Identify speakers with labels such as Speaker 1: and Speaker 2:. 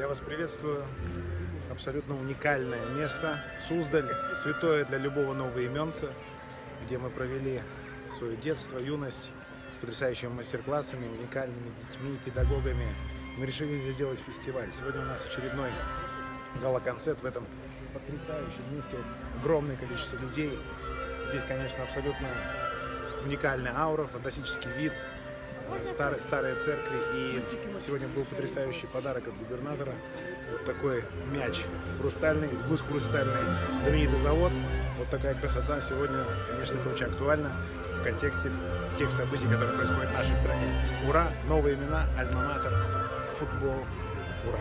Speaker 1: Я вас приветствую. Абсолютно уникальное место. Суздаль, святое для любого новоименца, где мы провели свое детство, юность с потрясающими мастер-классами, уникальными детьми, педагогами. Мы решили здесь сделать фестиваль. Сегодня у нас очередной гала-концерт в этом потрясающем месте. Огромное количество людей. Здесь, конечно, абсолютно уникальная аура, фантастический вид, старые, старые церкви. И сегодня был потрясающий подарок от губернатора. Вот такой мяч хрустальный, гусь хрустальный, знаменитый завод. Вот такая красота. Сегодня, конечно, это очень актуально в контексте тех событий, которые происходят в нашей стране. Ура! Новые имена, альма-матер, футбол. Ура!